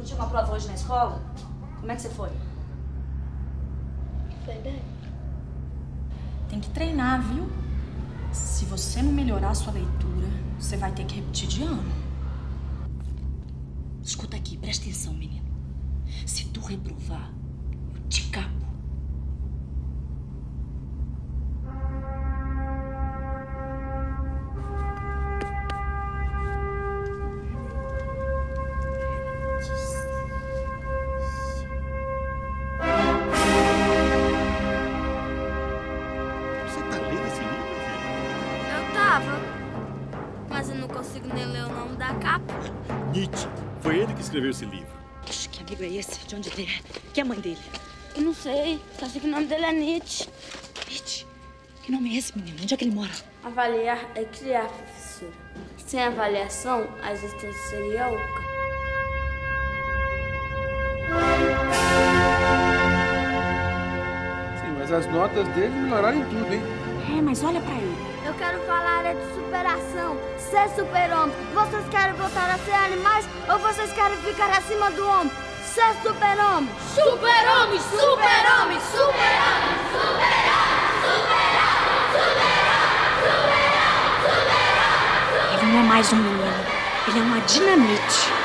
Não tinha uma prova hoje na escola? Como é que você foi? Foi bem. Tem que treinar, viu? Se você não melhorar a sua leitura, você vai ter que repetir de ano. Escuta aqui, presta atenção, menino. Se tu reprovar, eu te capo. Tá lendo esse livro, filho? Eu tava. Mas eu não consigo nem ler o nome da capa. Nietzsche. Foi ele que escreveu esse livro. Ixi, que amigo é esse? De onde ele é? Quem é a mãe dele? Eu não sei. Só sei que o nome dele é Nietzsche. Nietzsche. Que nome é esse, menino? Onde é que ele mora? Avaliar é criar, professora. Sem avaliação, a existência seria oca. Mas as notas dele melhoraram em tudo, hein? É, mas olha pra ele. Eu quero falar é de superação, ser super-homem. Vocês querem voltar a ser animais ou vocês querem ficar acima do homem? Ser super-homem! Super-homem! Super-homem! Super-homem! Ele não é mais um menino. Ele é uma dinamite.